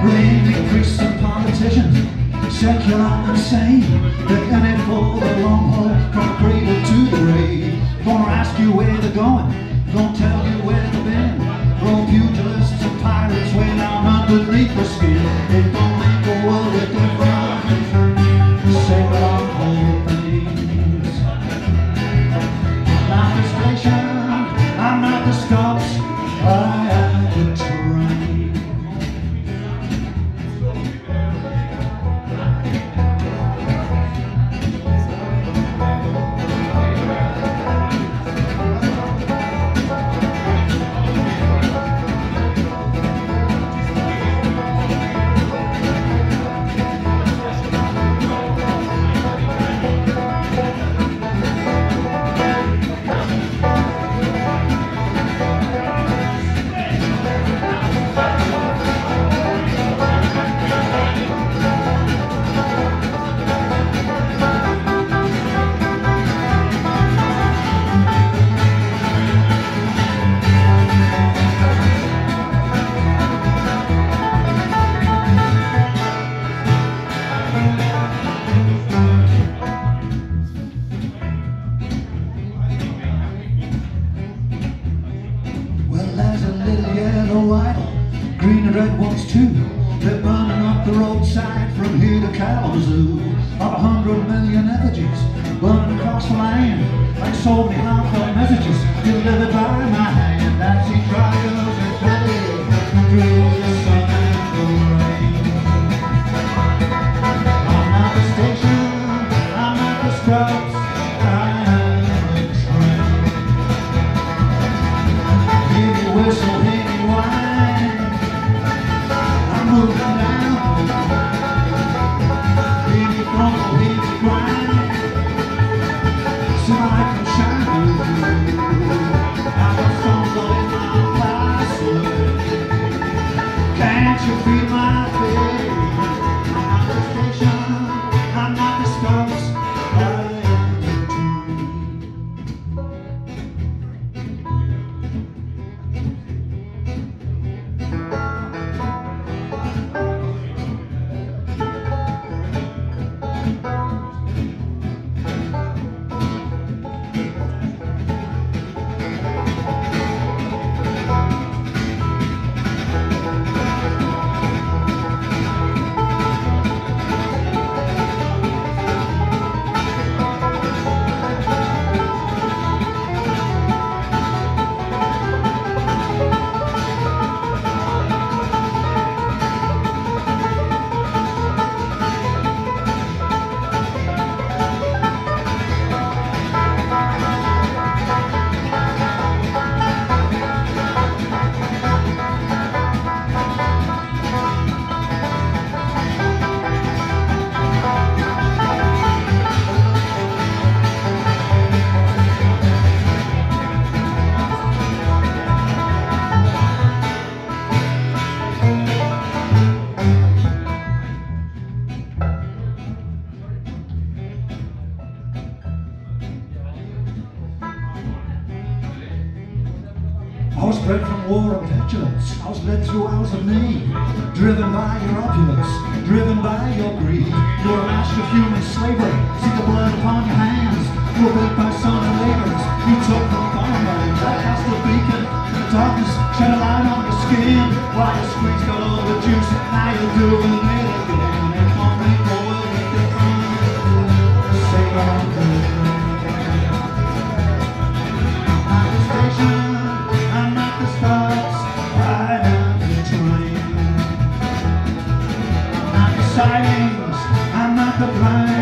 Priests and politicians, secular and sane. They're in it for the long haul, from cradle to the grave. Gonna ask you where they're going, gonna tell you where they've been. Roll pugilists and pirates way down underneath the skin. It don't make a world of difference. Say what whole things. Not the little yellow white, green and red ones too. They're burning up the roadside from here to Kalamazoo. About a hundred million effigies burning across the land. Like so many heartfelt messages delivered by my hand. I see trials I was bred from war and petulance. I was led through hours of need, driven by your opulence, driven by your greed. You're a master of human slavery. See the blood upon your hands. You were built by sons and laborers. You took from farmland. That cast a beacon the darkness, shed a light on your skin. While you squeezed out all the juice, now you're doing the sightings,